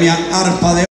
Academia ARPA de